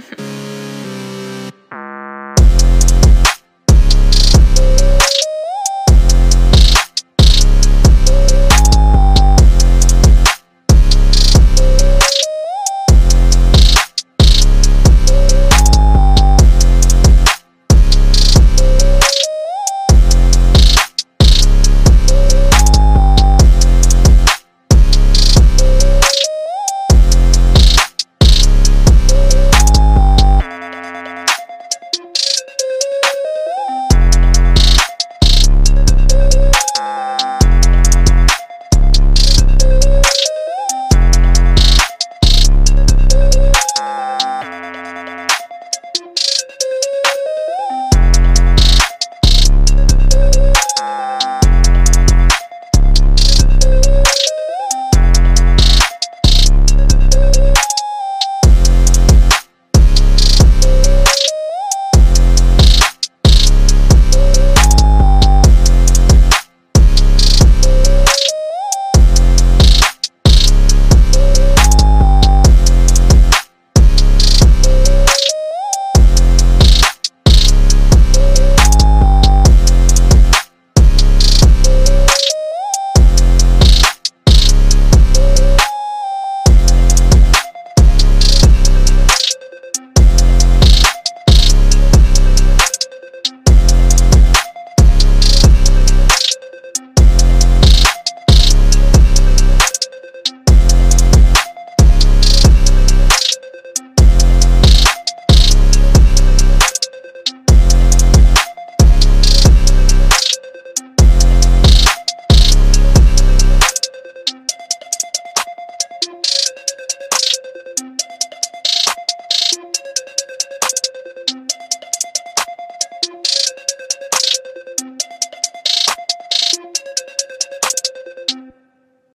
Mm-hmm.